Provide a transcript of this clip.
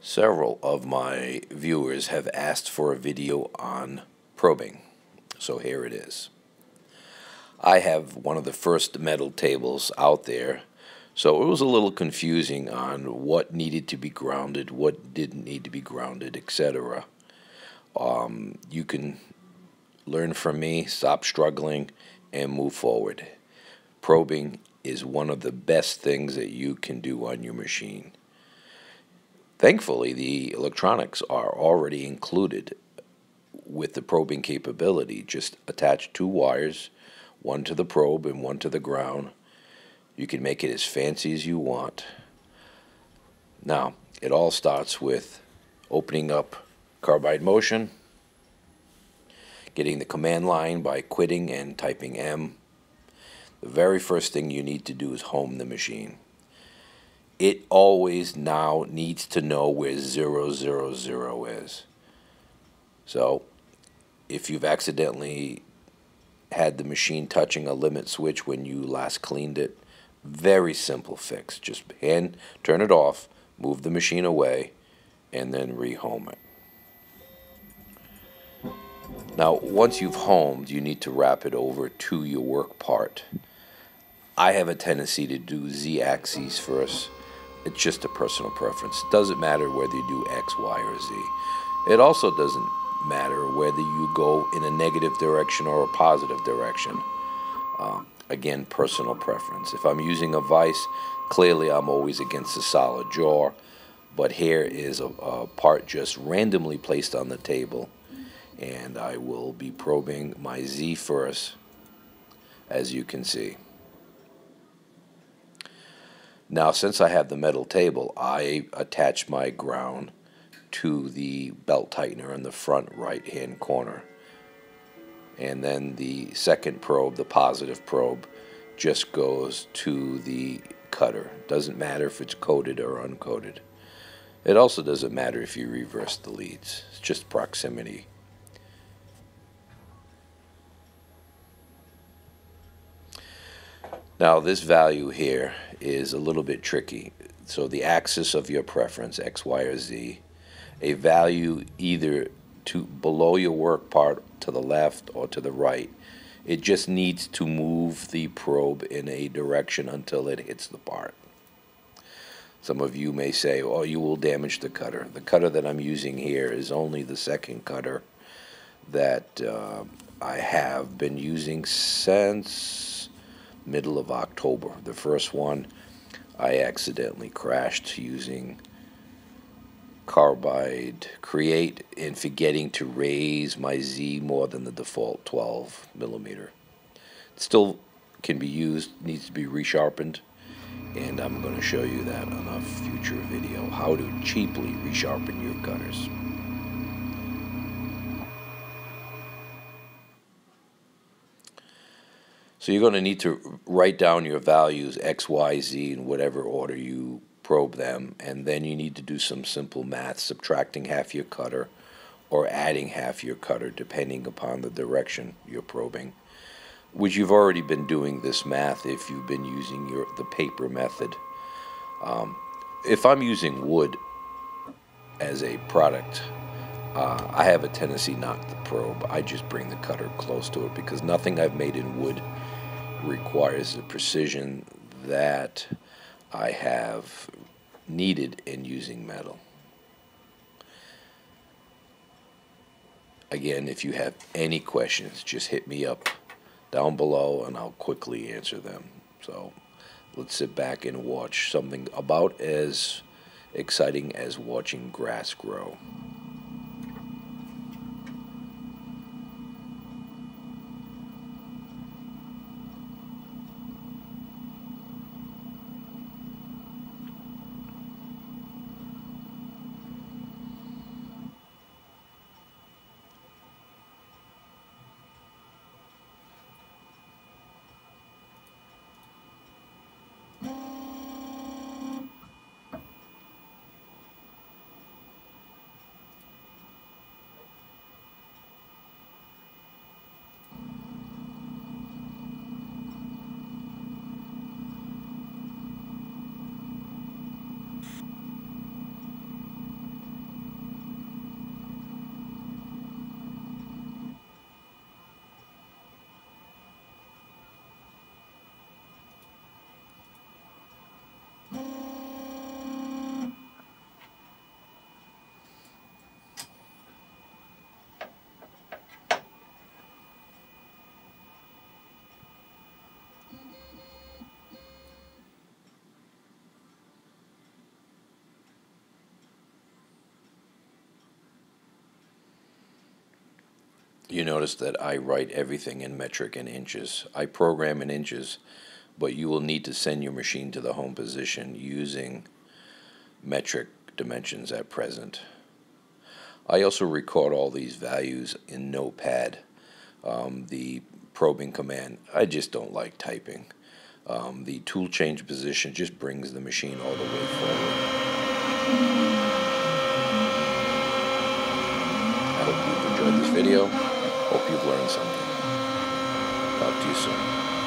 Several of my viewers have asked for a video on probing, so here it is. I have one of the first metal tables out there, so it was a little confusing on what needed to be grounded, what didn't need to be grounded, etc. Um, you can learn from me, stop struggling, and move forward. Probing is one of the best things that you can do on your machine. Thankfully, the electronics are already included with the probing capability. Just attach two wires, one to the probe and one to the ground. You can make it as fancy as you want. Now, it all starts with opening up carbide motion, getting the command line by quitting and typing M. The very first thing you need to do is home the machine it always now needs to know where 000 is. So if you've accidentally had the machine touching a limit switch when you last cleaned it, very simple fix. Just hand, turn it off, move the machine away, and then rehome it. Now, once you've homed, you need to wrap it over to your work part. I have a tendency to do Z-axis first it's just a personal preference. It doesn't matter whether you do X, Y, or Z. It also doesn't matter whether you go in a negative direction or a positive direction. Uh, again, personal preference. If I'm using a vice, clearly I'm always against a solid jaw, but here is a, a part just randomly placed on the table, and I will be probing my Z first, as you can see. Now, since I have the metal table, I attach my ground to the belt tightener in the front right hand corner. And then the second probe, the positive probe, just goes to the cutter. Doesn't matter if it's coated or uncoated. It also doesn't matter if you reverse the leads. It's just proximity. Now this value here is a little bit tricky. So the axis of your preference, X, Y, or Z, a value either to below your work part to the left or to the right. It just needs to move the probe in a direction until it hits the part. Some of you may say, oh, you will damage the cutter. The cutter that I'm using here is only the second cutter that uh, I have been using since middle of October. The first one I accidentally crashed using carbide create and forgetting to raise my Z more than the default 12 millimeter. It still can be used, needs to be resharpened, and I'm going to show you that on a future video, how to cheaply resharpen your cutters. So you're going to need to write down your values X, Y, Z in whatever order you probe them, and then you need to do some simple math, subtracting half your cutter or adding half your cutter depending upon the direction you're probing, which you've already been doing this math if you've been using your the paper method. Um, if I'm using wood as a product, uh, I have a tendency not to probe. I just bring the cutter close to it because nothing I've made in wood requires the precision that I have needed in using metal. Again, if you have any questions, just hit me up down below and I'll quickly answer them. So let's sit back and watch something about as exciting as watching grass grow. You notice that I write everything in metric and inches. I program in inches, but you will need to send your machine to the home position using metric dimensions at present. I also record all these values in Notepad. Um, the probing command, I just don't like typing. Um, the tool change position just brings the machine all the way forward. I hope you've enjoyed this video. Hope you've learned something. Talk to you soon.